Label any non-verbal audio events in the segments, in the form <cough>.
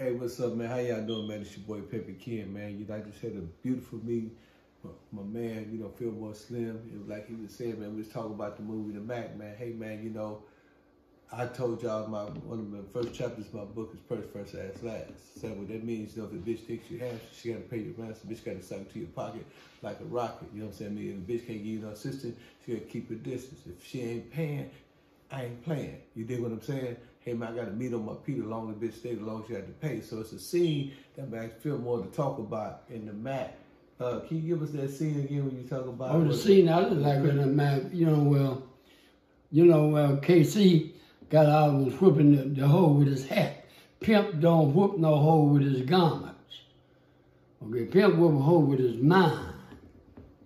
Hey, what's up, man? How y'all doing, man? It's your boy Pimpin' Ken, man. You I just had a beautiful meeting. My, man, you know, feel Fillmore Slim. It was like he was saying, man, we was talking about the movie The Mack, man. Hey, man, you know, I told y'all my one of my first chapters of my book is first, first, ass, last. So what that means, you know, if the bitch thinks you have, she gotta pay your The Bitch gotta suck to your pocket like a rocket. You know what I'm saying? I if the bitch can't give you no assistance, she gotta keep her distance. If she ain't paying, I ain't playing. You dig what I'm saying? Hey man, I got to meet on my Peter long the bitch stay, the longer she had to pay. So it's a scene that Fillmore to talk about in the Mack. Uh, can you give us that scene again when you talk about? Oh, the scene I look like in the Mack. You know, well, you know, well, KC got out and was whooping the, the hole with his hat. Pimp don't whoop no hole with his garments. Okay, Pimp whoop a hole with his mind.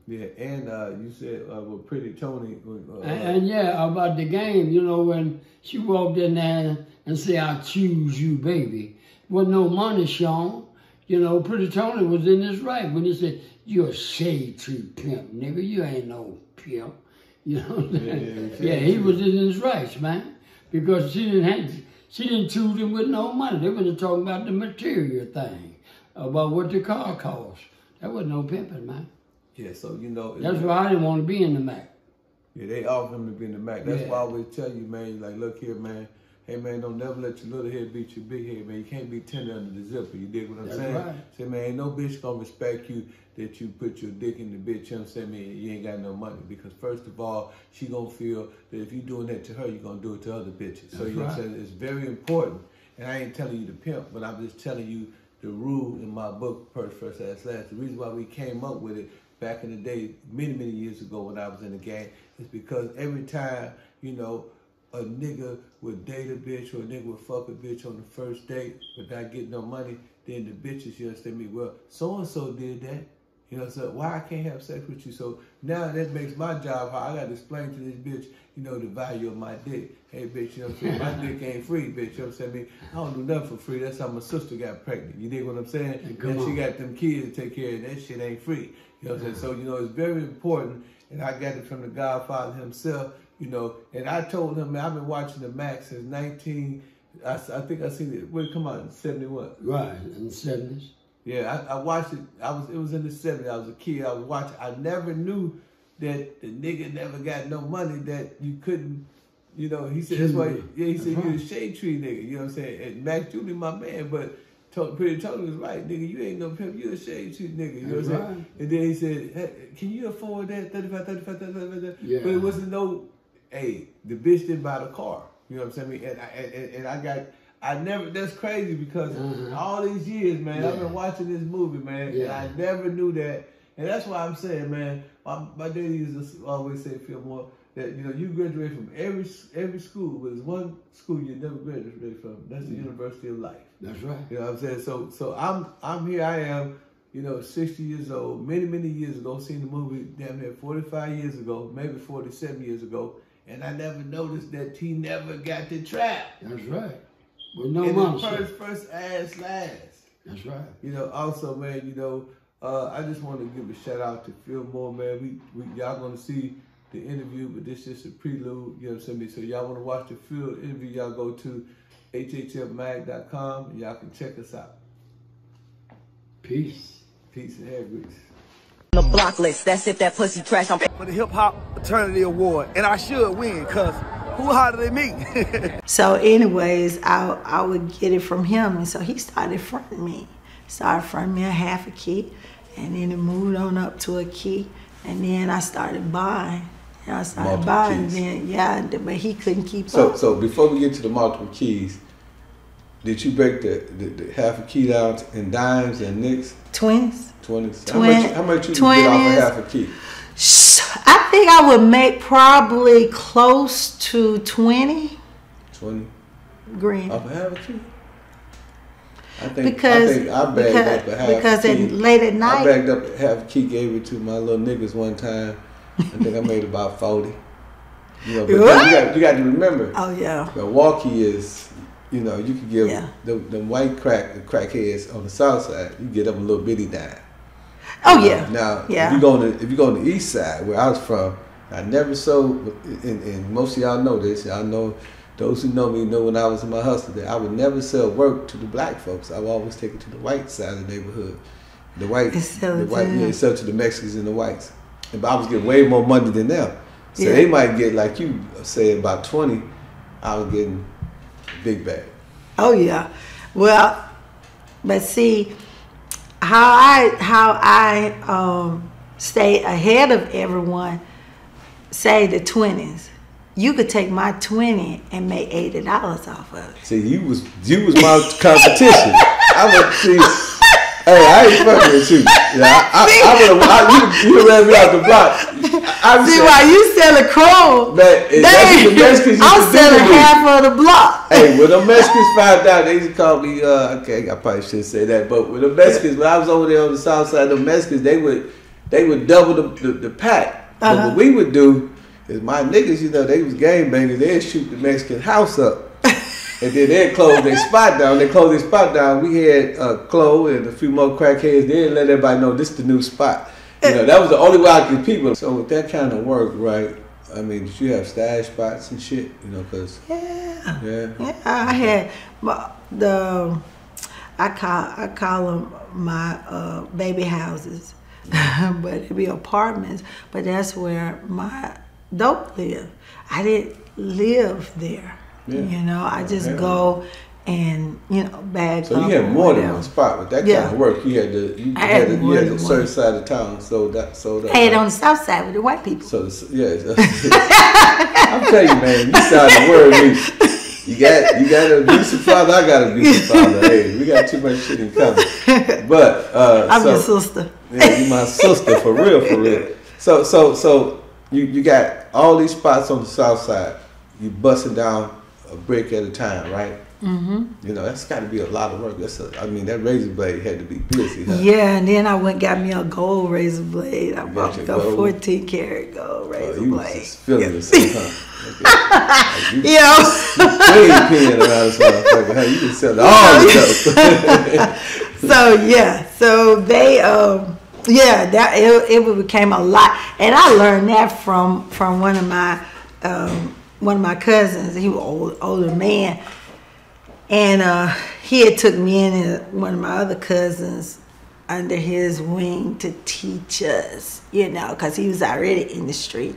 Yeah, and uh, you said uh, with Pretty Tony. Uh, and, and, yeah, about the game, you know, when she walked in there and said, I choose you, baby. Wasn't no money shown. You know, Pretty Tony was in his right when he said, You're a shade tree pimp, nigga. You ain't no pimp. <laughs> You know what I'm saying? Yeah, yeah, he was in his rights, man. Because she didn't have, she didn't choose him with no money. They were talking about the material thing, about what the car cost. That wasn't no pimping, man. Yeah, so you know. That's why I didn't want to be in the Mack. Yeah, they offer him to be in the Mack. That's yeah. why I always tell you, man, like, look here, man. Hey, man, don't never let your little head beat your big head, man. You can't be tender under the zipper. You dig what I'm That's saying? Right. Say, man, ain't no bitch gonna respect you that you put your dick in the bitch. You know what I'm saying? Man, you ain't got no money. Because first of all, she gonna feel that if you doing that to her, you're gonna do it to other bitches. That's so you know right. what I'm saying? It's very important. And I ain't telling you to pimp, but I'm just telling you the rule in my book, First, First, Last, Last. The reason why we came up with it back in the day, many, many years ago when I was in the gang, is because every time, you know, a nigga would date a bitch or a nigga would fuck a bitch on the first date without getting no money, then the bitches, you understand me, well, so-and-so did that. You know, so why I can't have sex with you? So now that makes my job hard. I got to explain to this bitch, you know, the value of my dick. Hey, bitch, you know what I'm saying? My <laughs> dick ain't free, bitch. You know what I'm saying? I don't do nothing for free. That's how my sister got pregnant. You dig what I'm saying? And she got them kids to take care of. That shit ain't free. You know what I'm saying? So, you know, it's very important. And I got it from the Godfather himself, you know. And I told him, man, I've been watching the Mack since 19, I, I think I seen it, when it come out in 71? Right, in the 70s. Yeah, I, I, watched it. I was it was in the 70s. I was a kid. I was watching. I never knew that the nigga never got no money that you couldn't, you know, he said that's why yeah, he said you're uh-huh. a shade tree nigga, you know what I'm saying? And Max Julien my man, but Pretty Tony was right, nigga, you ain't no pimp, you a shade tree nigga, you know what I'm right. saying? And then he said, hey, can you afford that 35, 35, 35, 35? Yeah. But it wasn't no, hey, the bitch didn't buy the car, you know what I'm saying? And I, and, and I got, I never, that's crazy because Mhm. all these years, man, I've been watching this movie, man, and Yeah. I never knew that. And that's why I'm saying, man, my, my daddy used to always say, Fillmore, that, you know, you graduate from every every school, but there's one school you never graduate from. That's the Mhm. University of Life. That's right. You know what I'm saying? So so I'm I'm here, I am, you know, 60 years old, many, many years ago, seen the movie damn near 45 years ago, maybe 47 years ago, and I never noticed that he never got the trap. That's right. With no and the first, first ass last. That's right. You know, also, man, you know, uh, I just want to give a shout out to Fillmore, man. We, we y'all gonna see the interview, but this is a prelude. You know what I'm saying? So y'all want to watch the full interview? Y'all go to hhmag.com and y'all can check us out. Peace. Peace and hair grease. the block list. That's if that pussy trash. I'm for the Hip Hop Fraternity Award, and I should win, cause who hotter than me? <laughs> So, anyways, I I would get it from him, and so he started fronting me. Started fronting me a half a key, and then it moved on up to a key, and then I started buying. I started Multiple buying, keys. then yeah, but he couldn't keep So, up. so before we get to the multiple keys, did you break the, the, the half a key down in dimes and nicks? Twins. Twenties. how much? How much you get off a half a key? I think I would make probably close to twenty Twenty grand. off a half a key. I think Because- I think I bagged because- up a half because key. late at night I bagged up half a key, gave it to my little niggas one time. I think I made about forty. You know, but you got you got to remember, Oh yeah. Milwaukee is, you know, you can give Yeah. the, the white crack the crackheads on the south side, you get them a little bitty dime. Oh uh, yeah. Now, Yeah. if you go on the if you go on the east side where I was from, I never sold. And, and most of y'all know this. Y'all know those who know me know when I was in my hustle that I would never sell work to the black folks. I would always take it to the white side of the neighborhood. The white, the white, yeah, sell to the Mexicans and the whites. And was getting way more money than them. So Yeah. they might get like you say about twenty. I was getting big bag. Oh yeah. Well, but see how I how I um stay ahead of everyone, say the twenties. You could take my twenty and make eighty dollars off of it. See, you was you was my competition. <laughs> I would see. Hey, I ain't fucking with you. Yeah, I, I, I would have. You, you ran me out the block. I was See saying, why you selling chrome? Man, and that's the Mexicans I'm selling half of the block. Hey, when the Mexicans found out, they used to call me. Uh, okay, I probably shouldn't say that, but when the Mexicans, when I was over there on the south side, the Mexicans, they would, they would double the the, the pack. But Uh-huh. what we would do is my niggas, you know, they was game bangers. They'd shoot the Mexican house up. And then they'd close their spot down. They closed their spot down. We had uh, Chloe and a few more crackheads. They didn't let everybody know this is the new spot. You know, that was the only way I could people. So with that kind of work, right? I mean, did you have stash spots and shit? You know, cause Yeah. yeah. Yeah, I had my- the I call I call them my uh, baby houses, <laughs> but it'd be apartments. But that's where my dope lived. I didn't live there. Yeah. You know, I just Yeah. go and you know bag. So you had more than one spot with that Yeah. kind of work. You had to you I had, had the, you had the certain side of town. So that so that. I had on the south side with the white people. So yeah, <laughs> I'm telling you, man, you sounding word me. You got you got an abusive father. I got an abusive <laughs> father. Hey, we got too much shit in common. But uh, I'm so, your sister. Yeah, you my sister for real, for real. So so so you you got all these spots on the south side. You busting down a brick at a time, right? Mm-hmm. You know that's got to be a lot of work. That's a, I mean that razor blade had to be busy. Huh? Yeah, and then I went got me a gold razor blade. I bought a gold? 14 karat gold Oh, razor you was blade. just feeling yourself, huh? <laughs> Okay. Like, you Yeah. Playing pen around this motherfucker, huh? You can sell all the dope. <laughs> <laughs> so yeah, so they um yeah that it, it became a lot, and I learned that from from one of my um one of my cousins. He was old, older man, and uh, he had took me in and one of my other cousins under his wing to teach us, you know, because he was already in the street.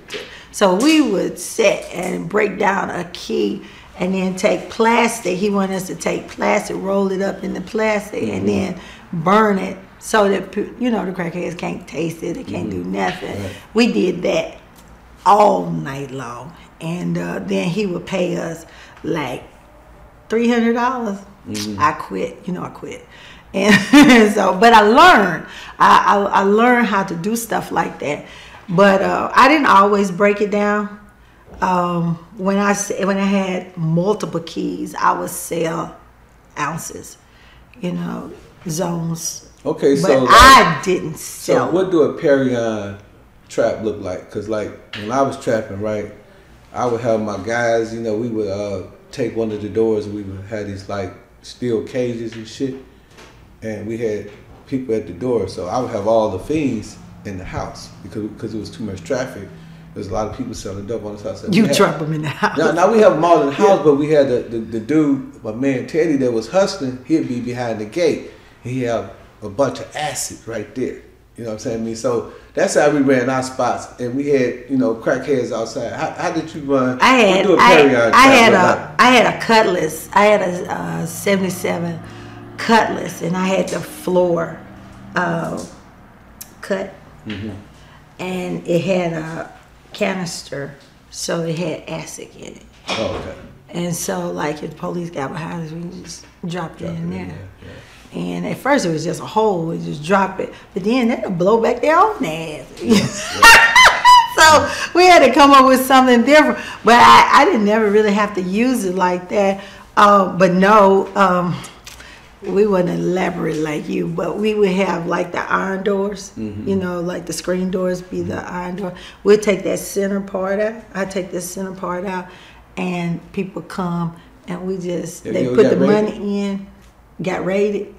So we would sit and break down a key and then take plastic. He wanted us to take plastic, roll it up in the plastic, and then burn it so that, you know, the crackheads can't taste it, they can't do nothing. Right. We did that all night long. And uh, then he would pay us like three hundred dollars. I quit. You know, I quit. And <laughs> so, but I learned. I, I I learned how to do stuff like that. But uh, I didn't always break it down. Um, when I when I had multiple keys, I would sell ounces. You know, zones. Okay, But so like, I didn't sell. so what do a Perion trap look like? Cause like when I was trapping, right, I would have my guys. You know, we would uh, take one of the doors and we would have these like steel cages and shit, and we had people at the door. So I would have all the fiends in the house because because it was too much traffic. There's a lot of people selling dope on the side. you We had- trap them in the house. Now, now we have them all in the house, but we had the, the, the dude, my man Teddy, that was hustling. He'd be behind the gate. He have a bunch of acid right there. You know what I'm saying? I mean, so that's how we ran our spots, and we had you know crackheads outside. How, how did you run? I had do a I, I had a like? I had a cutlass. I had a uh, '77 cutlass, and I had the floor uh, cut, Mm-hmm. and it had a canister, so it had acid in it. Oh, okay. And so, like, if the police got behind us, we just dropped it Drop in it there. in there, And at first, it was just a hole. We just drop it, but then that'll blow back their own ass. <laughs> so we had to come up with something different. But I, I didn't never really have to use it like that. Uh, but no, um, we wouldn't elaborate like you. But we would have like the iron doors. You know, like the screen doors be the iron door. We'd take that center part out. I take the center part out, and people come and we just Have they you put the money in. Got raided.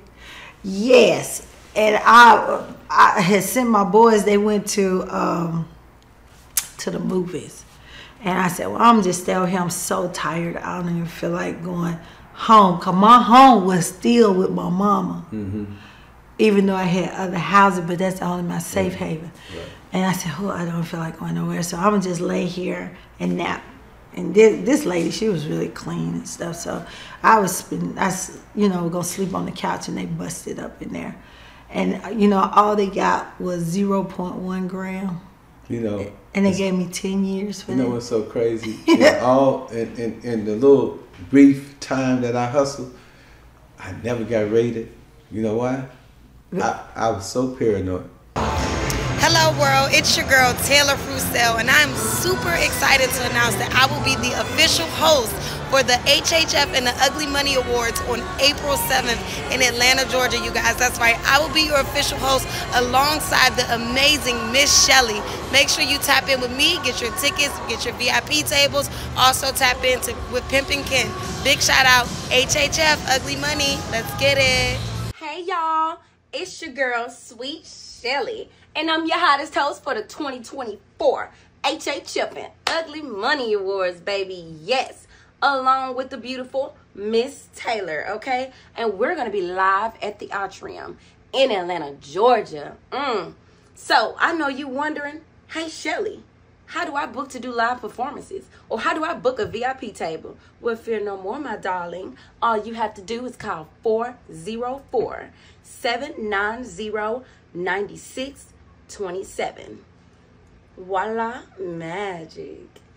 Yes, and I I had sent my boys. They went to um, to the movies, And I said, well, I'm just stay here. I'm so tired. I don't even feel like going home. Cause my home was still with my mama. Even though I had other houses, but that's only my safe haven. And I said, oh, I don't feel like going nowhere. So I'm gonna just lay here and nap. And this, this lady, she was really clean and stuff. So I was, spend, I, you know, gonna sleep on the couch and they busted up in there. And, uh, you know, all they got was 0.1 gram. You know, And they gave me 10 years for you know that. what's so crazy? <laughs> in all in, in, in the little brief time that I hustled, I never got raided. You know why? I, I was so paranoid. Hello, world. It's your girl, Taylor Frucell, and I'm super excited to announce that I will be the official host for the HHF and the Ugly Money Awards on April 7th in Atlanta, Georgia, you guys. That's right. I will be your official host alongside the amazing Miss Shelly. Make sure you tap in with me, get your tickets, get your VIP tables. Also tap into with Pimpin' Ken. Big shout out, HHF, Ugly Money. Let's get it. Hey y'all, it's your girl Sweet Shelly, and I'm your hottest host for the 2024 H.A. and Ugly Money Awards, baby. Yes, along with the beautiful Miss Taylor, okay? And we're gonna be live at the Atrium in Atlanta, Georgia. Mm. So I know you wondering, hey Shelly, how do I book to do live performances? Or how do I book a VIP table? Well, fear no more, my darling. All you have to do is call 404 790 9627. Voila, magic.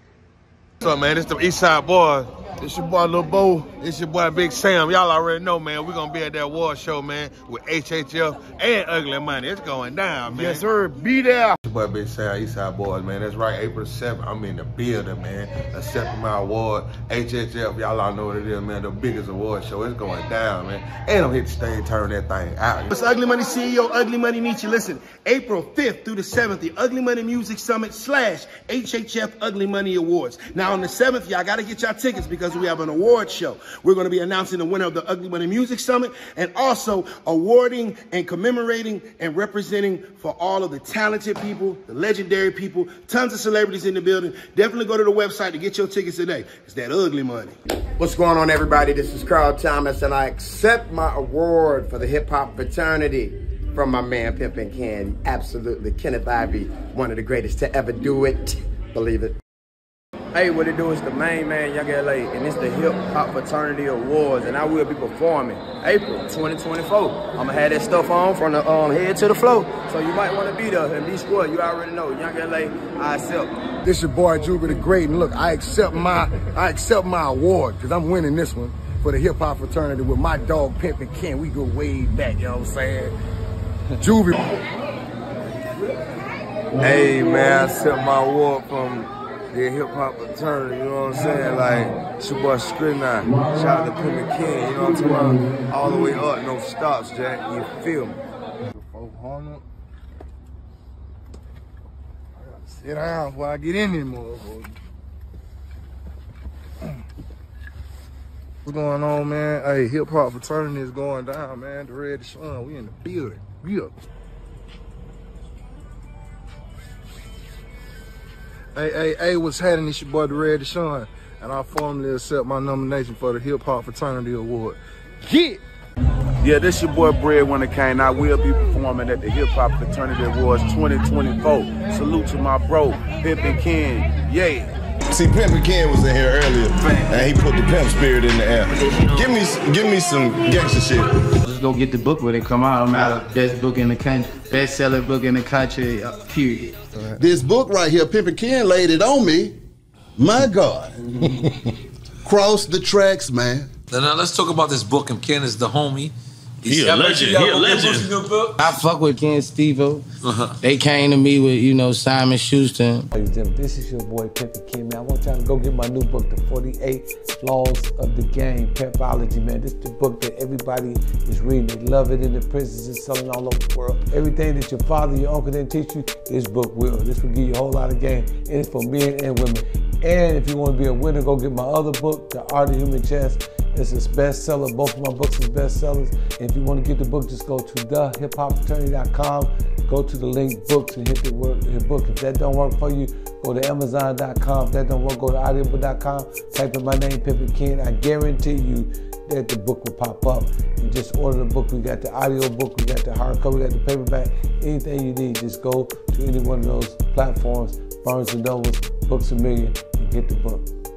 What's up, man? It's the East Side Boys. It's your boy Lil Bo. It's your boy Big Sam. Y'all already know, man. We're gonna be at that award show, man, with HHF and Ugly Money. It's going down, man. Yes, sir. Be there. It's your boy Big Sam, East Side Boys, man. That's right, April 7th. I'm in the building, man. Accepting my award. HHF, y'all all know what it is, man. The biggest award show. It's going down, man. And I'm hit the stage, turn that thing out. It's Ugly Money CEO, Ugly Money Nietzsche. Listen, April 5th through the 7th, the Ugly Money Music Summit slash HHF Ugly Money Awards. Now, on the 7th, y'all got to get y'all tickets because we have an award show. We're going to be announcing the winner of the Ugly Money Music Summit and also awarding and commemorating and representing for all of the talented people, the legendary people, tons of celebrities in the building. Definitely go to the website to get your tickets today. It's that ugly money. What's going on, everybody? This is Carl Thomas, and I accept my award for the hip hop fraternity from my man Pimpin' Ken. Absolutely, Kenneth Ivy, one of the greatest to ever do it. Believe it. Hey, what it do is the main man, Young LA, and it's the Hip Hop Fraternity Awards, and I will be performing April 2024. I'm gonna have that stuff on from the um, head to the floor, so you might want to be there and be square. You already know, Young LA, I accept. This your boy Juba the Great, and look, I accept my I accept my award because I'm winning this one for the hip hop fraternity with my dog Pimpin' Ken. We go way back, you know what I'm saying? <laughs> Juby. Hey man, I accept my award from the hip hop fraternity, you know what I'm saying? Like, it's your boy Skrilla. Shout out to Pimpin' Ken, you know what I'm talking about? All the way up, no stops, Jack. You feel me? 400. I gotta sit down before I get in there, motherfucker. What's going on, man? Hey, hip hop fraternity is going down, man. The Red Sun, we in the building. Yeah. Hey, hey, hey, what's happening? It's your boy, the Red Deshaun, and I formally accept my nomination for the Hip Hop Fraternity Award. Get! Yeah, this your boy Breadwinner Kane. I will be performing at the Hip Hop Fraternity Awards 2024. Salute to my bro, Pimpin' King. Yeah. See, Pimpin' Ken was in here earlier, and he put the pimp spirit in the air. Give me, give me some gangster shit. Just go get the book when it come out. I'm out of best book in the country, best selling book in the country. uh, period. This book right here, Pimpin' Ken laid it on me. My God. <laughs> Cross the tracks, man. Now, now let's talk about this book. And Ken is the homie. He a legend. y'all He a legend. Boosie new book? I fuck with Ken Stevo. Uh-huh. They came to me with, you know, Simon Schuster. Ladies and gentlemen, this is your boy Pimpin' Ken, man. I want y'all to go get my new book, The 48 Laws of the Game, Pimpology, man. This is the book that everybody is reading. They love it in the prisons. It's selling all over the world. Everything that your father, your uncle didn't teach you, this book will. This will give you a whole lot of game. And it's for men and women. And if you want to be a winner, go get my other book, The Art of Human Chess. It's a bestseller. Both of my books are bestsellers. If you want to get the book, just go to thehiphopfraternity.com. Go to the link books and hit the word hit book. If that don't work for you, go to Amazon.com. If that don't work, go to audible.com. Type in my name, Pimpin' Ken. I guarantee you that the book will pop up. And just order the book. We got the audio book, we got the hardcover, we got the paperback. Anything you need, just go to any one of those platforms, Barnes and Nobles, Books a Million, and get the book.